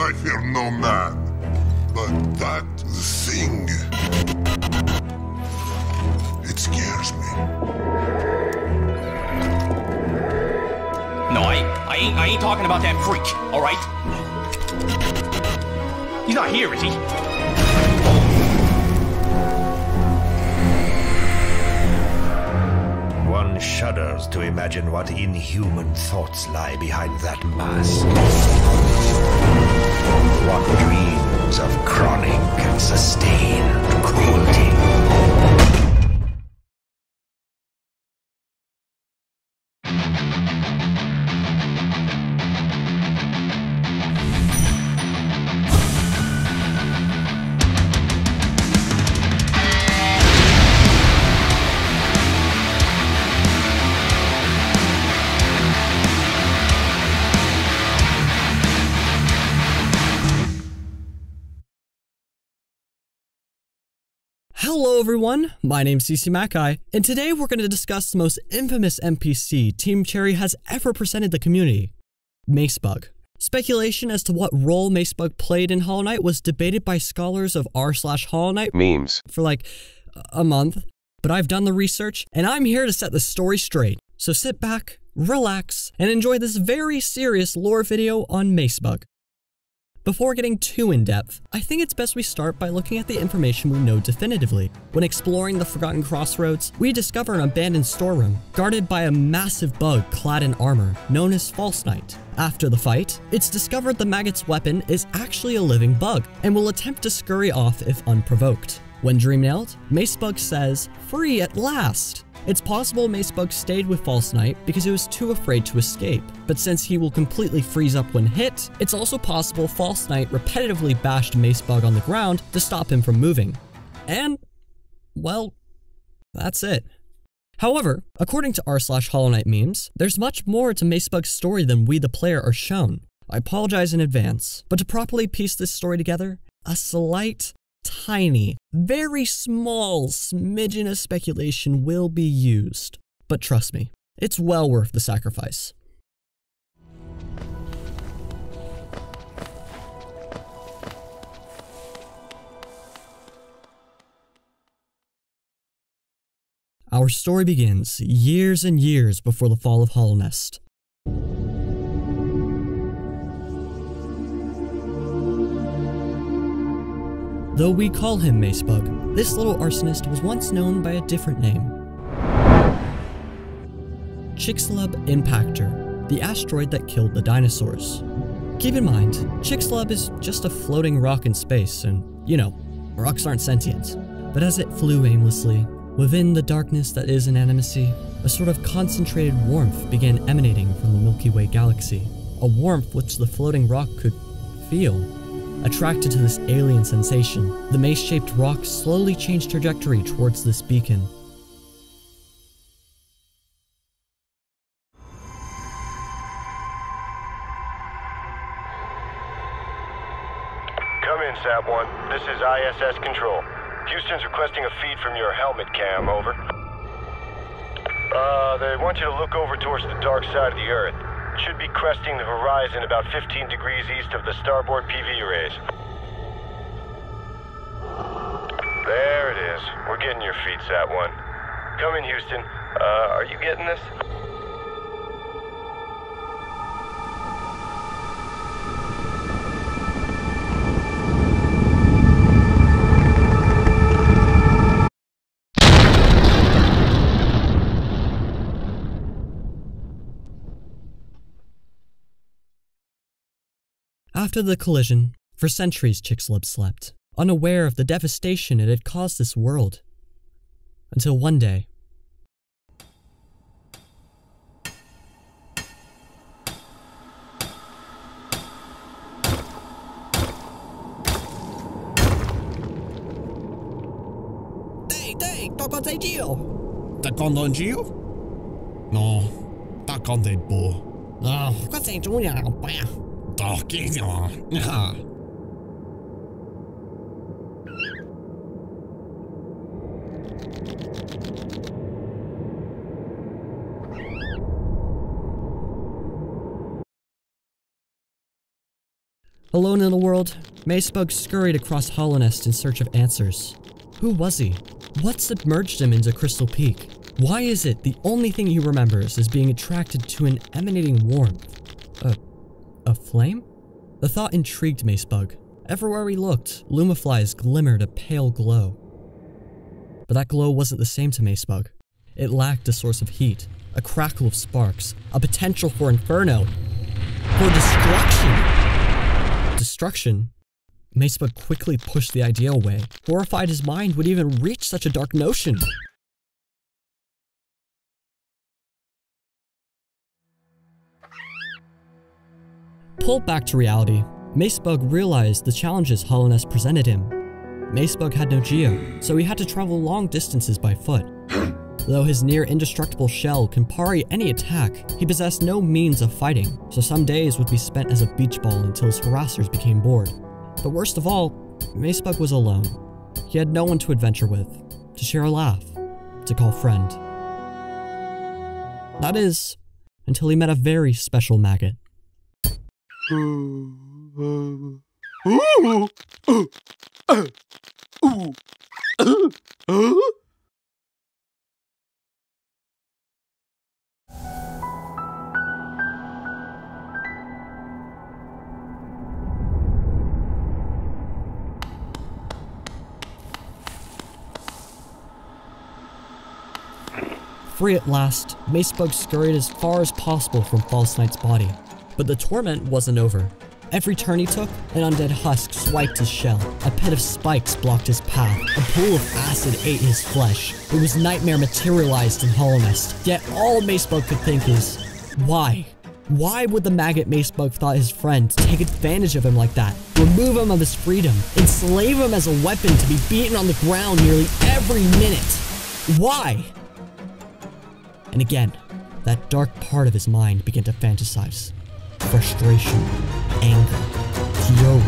I fear no man. But that thing. It scares me. No, I, I ain't, I ain't talking about that freak, all right? He's not here, is he? One shudders to imagine what inhuman thoughts lie behind that mask. One dreams of chronic and sustained cruelty. Hello everyone, my name's Ccmaci, and today we're going to discuss the most infamous NPC Team Cherry has ever presented the community, Macebug. Speculation as to what role Macebug played in Hollow Knight was debated by scholars of r slash Hollow Knight Memes. for like a month, but I've done the research and I'm here to set the story straight. So sit back, relax, and enjoy this very serious lore video on Macebug. Before getting too in depth, I think it's best we start by looking at the information we know definitively. When exploring the Forgotten Crossroads, we discover an abandoned storeroom, guarded by a massive bug clad in armor, known as False Knight. After the fight, it's discovered the maggot's weapon is actually a living bug, and will attempt to scurry off if unprovoked. When dream nailed, Macebug says, Free at last! It's possible Macebug stayed with False Knight because he was too afraid to escape, but since he will completely freeze up when hit, it's also possible False Knight repetitively bashed Macebug on the ground to stop him from moving. And, well, that's it. However, according to r slash Hollow Knight memes, there's much more to Macebug's story than we the player are shown. I apologize in advance, but to properly piece this story together, a slight tiny, very small smidgen of speculation will be used. But trust me, it's well worth the sacrifice. Our story begins years and years before the fall of Hallownest. Though we call him Macebug, this little arsonist was once known by a different name. Chicxulub Impactor, the asteroid that killed the dinosaurs. Keep in mind, Chicxulub is just a floating rock in space, and, you know, rocks aren't sentient. But as it flew aimlessly, within the darkness that is inanimacy, a sort of concentrated warmth began emanating from the Milky Way galaxy. A warmth which the floating rock could feel. Attracted to this alien sensation, the mace shaped rock slowly changed trajectory towards this beacon. Come in, Sat 1. This is ISS Control. Houston's requesting a feed from your helmet cam, over. Uh, they want you to look over towards the dark side of the Earth. Should be cresting the horizon about 15 degrees east of the starboard PV arrays. There it is. We're getting your feet, Sat 1. Come in, Houston. Uh, are you getting this? After the collision, for centuries Chicxulub slept, unaware of the devastation it had caused this world. Until one day, T'as conduit Ah talking on. Alone in the world, Macebug scurried across Hallownest in search of answers. Who was he? What submerged him into Crystal Peak? Why is it the only thing he remembers is being attracted to an emanating warmth? A a flame? The thought intrigued Macebug. Everywhere he looked, Lumaflies glimmered a pale glow. But that glow wasn't the same to Macebug. It lacked a source of heat, a crackle of sparks, a potential for inferno, for destruction. Destruction? Macebug quickly pushed the idea away, horrified his mind would even reach such a dark notion. Pulled back to reality, Macebug realized the challenges Hallownest presented him. Macebug had no geo, so he had to travel long distances by foot. Though his near indestructible shell can parry any attack, he possessed no means of fighting, so some days would be spent as a beach ball until his harassers became bored. But worst of all, Macebug was alone. He had no one to adventure with, to share a laugh, to call friend. That is, until he met a very special maggot. Free at last, Macebug scurried as far as possible from False Knight's body. But the torment wasn't over. Every turn he took, an undead husk swiped his shell. A pit of spikes blocked his path. A pool of acid ate his flesh. It was nightmare materialized in Hallownest. Yet all Macebug could think is, why? Why would the maggot Macebug thought his friend take advantage of him like that? Remove him of his freedom, enslave him as a weapon to be beaten on the ground nearly every minute? Why? And again, that dark part of his mind began to fantasize. Frustration, anger, fury,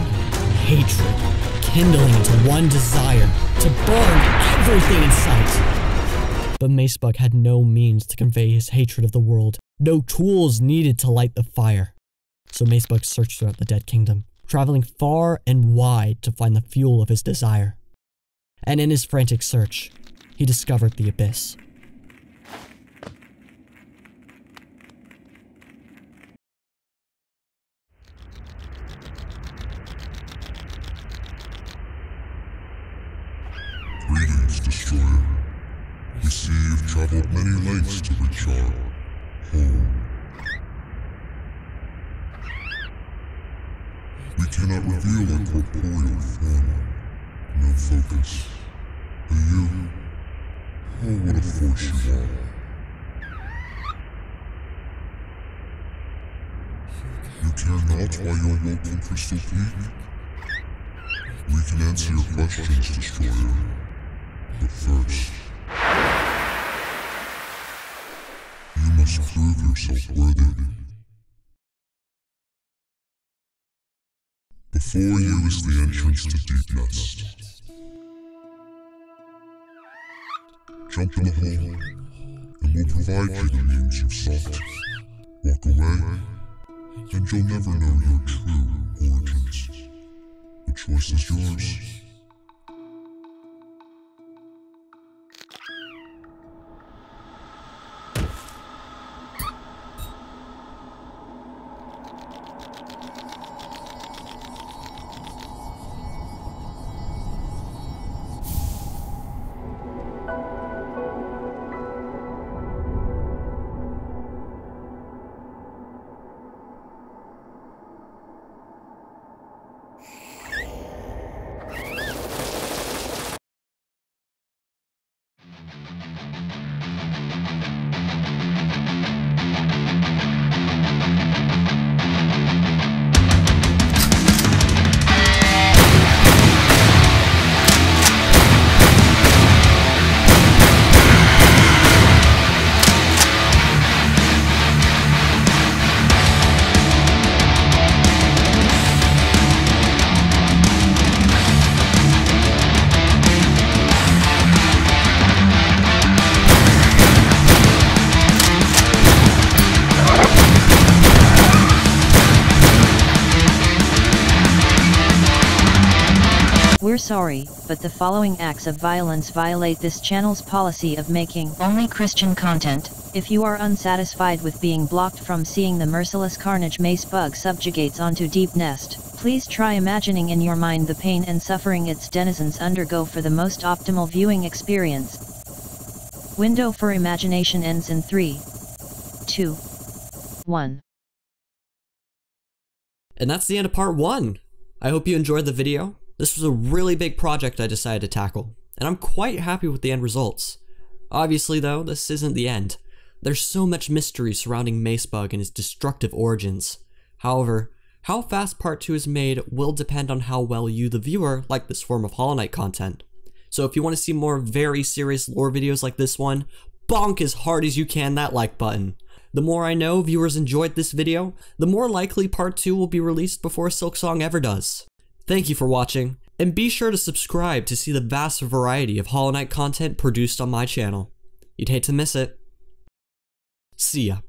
hatred, kindling into one desire to burn everything in sight. But Macebug had no means to convey his hatred of the world, no tools needed to light the fire. So Macebug searched throughout the Dead Kingdom, traveling far and wide to find the fuel of his desire. And in his frantic search, he discovered the Abyss. Greetings, Destroyer. We see you've traveled many lengths to our home. We cannot reveal our corporeal form. No focus. But you, oh what a force you are. You care not why you awoke in Crystal Peak? We can answer your questions, Destroyer. But first, you must prove yourself worthy. Before you is the entrance to Deep Nest. Jump in the hole, and we'll provide you the means you've sought. Walk away, and you'll never know your true origins. The choice is yours. But the following acts of violence violate this channel's policy of making only Christian content. If you are unsatisfied with being blocked from seeing the merciless carnage Mace Bug subjugates onto Deep Nest, please try imagining in your mind the pain and suffering its denizens undergo for the most optimal viewing experience. Window for imagination ends in 3, 2, 1. And that's the end of part one. I hope you enjoyed the video. This was a really big project I decided to tackle, and I'm quite happy with the end results. Obviously though, this isn't the end. There's so much mystery surrounding Macebug and his destructive origins. However, how fast part 2 is made will depend on how well you, the viewer, like this form of Hollow Knight content. So if you want to see more very serious lore videos like this one, bonk as hard as you can that like button. The more I know viewers enjoyed this video, the more likely part 2 will be released before Silksong ever does. Thank you for watching, and be sure to subscribe to see the vast variety of Hollow Knight content produced on my channel. You'd hate to miss it. See ya.